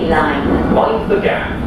Line. Mind the gap